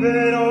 pero